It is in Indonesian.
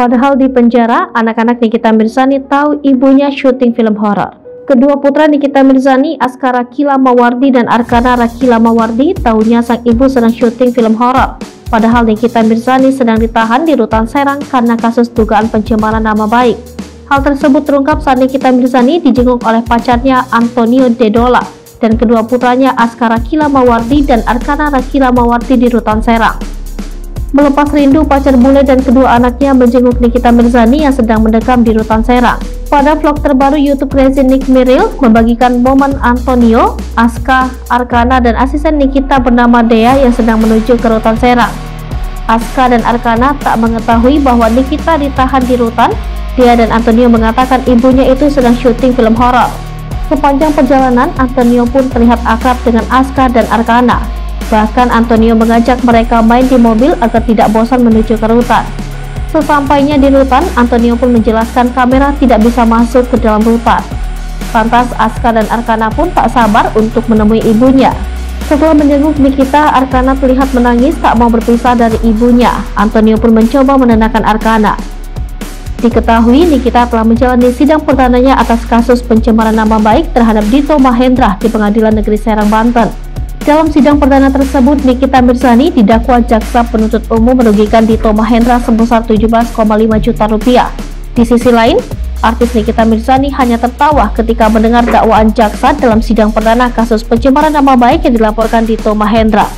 Padahal di penjara, anak-anak Nikita Mirzani tahu ibunya syuting film horor. Kedua putra Nikita Mirzani, Askara Kila Mawardi dan Arkana Rakila Mawardi, tahunya sang ibu sedang syuting film horor. Padahal Nikita Mirzani sedang ditahan di Rutan Serang karena kasus dugaan pencemaran nama baik. Hal tersebut terungkap saat Nikita Mirzani dijenguk oleh pacarnya Antonio Dedola dan kedua putranya Askara Kila Mawardi dan Arkana Rakila Mawardi di Rutan Serang. Melepas rindu pacar bule dan kedua anaknya menjenguk Nikita Mirzani yang sedang mendekam di Rutan Serang. Pada vlog terbaru YouTube Crazy Nick Miril membagikan momen Antonio, Aska, Arkana dan asisten Nikita bernama Dea yang sedang menuju ke Rutan Serang. Aska dan Arkana tak mengetahui bahwa Nikita ditahan di Rutan. Dea dan Antonio mengatakan ibunya itu sedang syuting film horor. Sepanjang perjalanan, Antonio pun terlihat akrab dengan Aska dan Arkana. Bahkan Antonio mengajak mereka main di mobil agar tidak bosan menuju ke rutan. Sesampainya di rutan, Antonio pun menjelaskan kamera tidak bisa masuk ke dalam rutan. Lantas Aska dan Arkana pun tak sabar untuk menemui ibunya. Setelah menjenguk Nikita, Arkana terlihat menangis tak mau berpisah dari ibunya. Antonio pun mencoba menenangkan Arkana. Diketahui Nikita telah menjalani sidang perdananya atas kasus pencemaran nama baik terhadap Dito Mahendra di Pengadilan Negeri Serang, Banten. Dalam sidang perdana tersebut, Nikita Mirzani didakwa jaksa penuntut umum merugikan Dito Mahendra sebesar 17,5 juta rupiah. Di sisi lain, artis Nikita Mirzani hanya tertawa ketika mendengar dakwaan jaksa dalam sidang perdana kasus pencemaran nama baik yang dilaporkan Dito Mahendra.